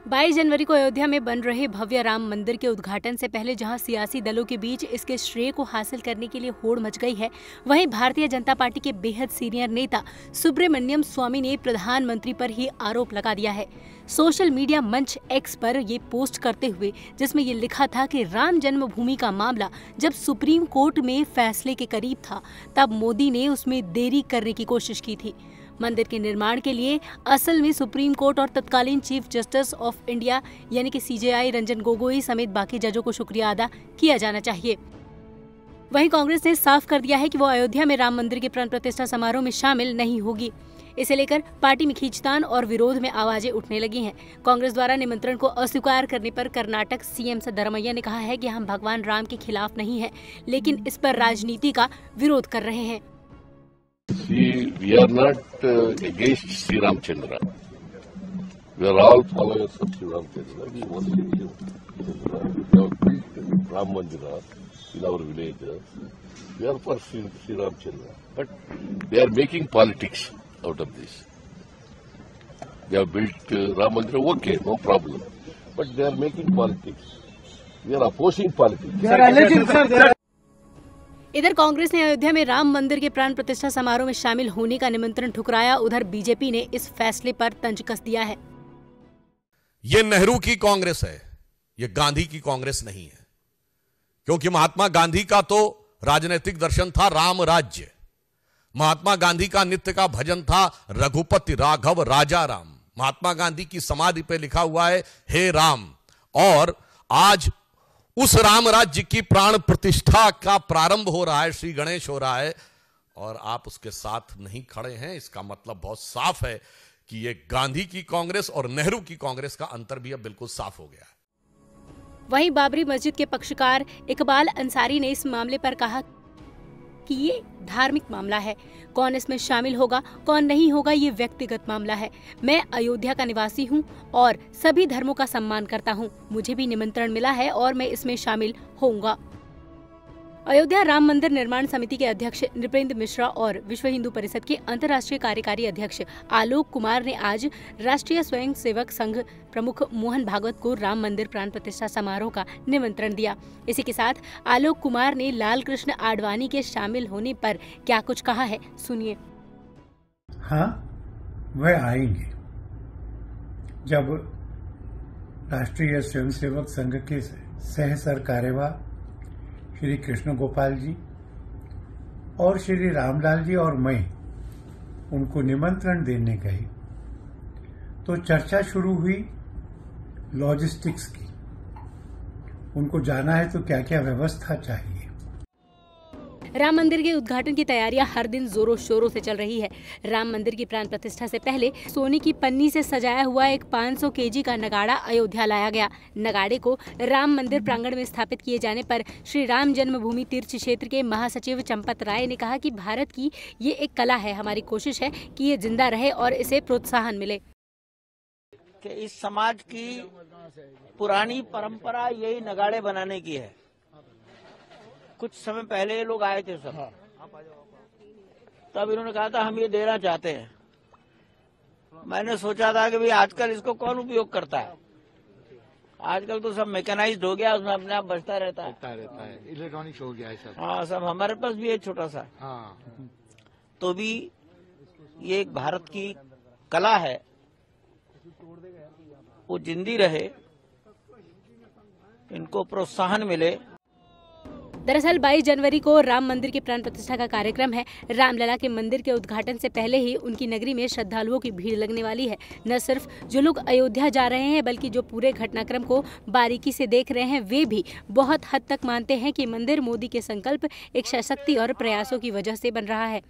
22 जनवरी को अयोध्या में बन रहे भव्य राम मंदिर के उद्घाटन से पहले जहाँ सियासी दलों के बीच इसके श्रेय को हासिल करने के लिए होड़ मच गई है, वहीं भारतीय जनता पार्टी के बेहद सीनियर नेता सुब्रमण्यम स्वामी ने प्रधानमंत्री पर ही आरोप लगा दिया है। सोशल मीडिया मंच एक्स पर ये पोस्ट करते हुए, जिसमें ये लिखा था कि राम जन्मभूमि का मामला जब सुप्रीम कोर्ट में फैसले के करीब था, तब मोदी ने उसमें देरी करने की कोशिश की थी। मंदिर के निर्माण के लिए असल में सुप्रीम कोर्ट और तत्कालीन चीफ जस्टिस ऑफ़ इंडिया, यानी कि सीजेआई रंजन गोगोई समेत बाकी जजों को शुक्रिया अदा किया जाना चाहिए। वहीं कांग्रेस ने साफ़ कर दिया है कि वो अयोध्या में राम मंदिर के प्राण प्रतिष्ठा समारोह में शामिल नहीं होगी। इसे लेकर पार्टी में खींचतान और विरोध में आवाज़ें उठने लगी हैं। कांग्रेस द्वारा निमंत्रण को अस्वीकार करने पर कर्नाटक सीएम सिद्धरमैया ने कहा है कि हम भगवान राम के खिलाफ नहीं हैं, लेकिन इस पर राजनीति का विरोध कर रहे हैं। See, we are not uh, against Sri Ramchandra. We are all followers of Sri Ramchandra. We want to give. We have built Ram Mandira in our villages. We are for Sri, Sri Ramchandra. But they are making politics out of this. They have built uh, Ram Mandira, okay, no problem. But they are making politics. We are opposing politics. इधर कांग्रेस ने अयोध्या में राम मंदिर के प्राण प्रतिष्ठा समारोह में शामिल होने का निमंत्रण ठुकराया। उधर बीजेपी ने इस फैसले पर तंज कस दिया है। ये नेहरू की कांग्रेस है, ये गांधी की कांग्रेस नहीं है। क्योंकि महात्मा गांधी का तो राजनीतिक दर्शन था राम राज्य। महात्मा गांधी का नित्य का भजन था रघुपति राघव राजा राम महात्मा गांधी की समाधि पे लिखा हुआ है, हे राम। और आज उस राम राज्य की प्राण प्रतिष्ठा का प्रारंभ हो रहा है, श्री गणेश हो रहा है, और आप उसके साथ नहीं खड़े हैं। इसका मतलब बहुत साफ़ है कि ये गांधी की कांग्रेस और नेहरू की कांग्रेस का अंतर भी अब बिल्कुल साफ़ हो गया है। वहीं बाबरी मस्जिद के पक्षकार इकबाल अंसारी ने इस मामले पर कहा कि ये धार्मिक मामला है। कौन इसमें शामिल होगा, कौन नहीं होगा, ये व्यक्तिगत मामला है। मैं अयोध्या का निवासी हूँ और सभी धर्मों का सम्मान करता हूँ। मुझे भी निमंत्रण मिला है और मैं इसमें शामिल होऊँगा। अयोध्या राम मंदिर निर्माण समिति के अध्यक्ष नृपेंद्र मिश्रा और विश्व हिंदू परिषद के अंतर्राष्ट्रीय कार्यकारी अध्यक्ष आलोक कुमार ने आज राष्ट्रीय स्वयं सेवक संघ प्रमुख मोहन भागवत को राम मंदिर प्राण प्रतिष्ठा समारोह का निमंत्रण दिया। इसी के साथ आलोक कुमार ने लाल कृष्ण आडवाणी के शामिल होने पर क्या कुछ कहा है, सुनिए। हाँ वह आएँगे। जब राष्ट्रीय स्वयंसेवक संघ के सह सर कार्यवाह श्री कृष्ण गोपाल जी और श्री रामलाल जी और मैं उनको निमंत्रण देने गए। तो चर्चा शुरू हुई लॉजिस्टिक्स की। उनको जाना है तो क्या क्या व्यवस्था चाहिए? राम मंदिर के उद्घाटन की तैयारियाँ हर दिन जोरों शोरों से चल रही है। राम मंदिर की प्राण प्रतिष्ठा से पहले सोने की पन्नी से सजाया हुआ एक 500 केजी का नगाड़ा अयोध्या लाया गया। नगाड़े को राम मंदिर प्रांगण में स्थापित किए जाने पर श्री राम जन्मभूमि तीर्थ क्षेत्र के महासचिव चंपत राय ने कहा कि भारत की ये एक कला है। हमारी कोशिश है कि ये ज़िंदा रहे और इसे प्रोत्साहन मिले। इस समाज की पुरानी परंपरा यही नगाड़े बनाने की है। कुछ समय पहले ये लोग आए थे सब। हाँ। तब इन्होंने कहा था हम ये देना चाहते हैं। मैंने सोचा था कि भाई आजकल इसको कौन उपयोग करता है? आजकल तो सब मैकेनाइज्ड हो गया उसमें अपने आप बचता रहता है। रहता है। इलेक्ट्रॉनिक्स हो गया है सब। हाँ सब हमारे पास भी है छोटा सा। हाँ। तो भी ये एक भारत की कला है। वो जिंदी रहे इनको प्रोत्साहन मिले। दरअसल 22 जनवरी को राम मंदिर की प्राण प्रतिष्ठा का कार्यक्रम है। रामलला के मंदिर के उद्घाटन से पहले ही उनकी नगरी में श्रद्धालुओं की भीड़ लगने वाली है। न सिर्फ़ जो लोग अयोध्या जा रहे हैं, बल्कि जो पूरे घटनाक्रम को बारीकी से देख रहे हैं, वे भी बहुत हद तक मानते हैं कि मंदिर मोदी के संकल्प इच्छा शक्ति और प्रयासों की वजह से बन रहा है।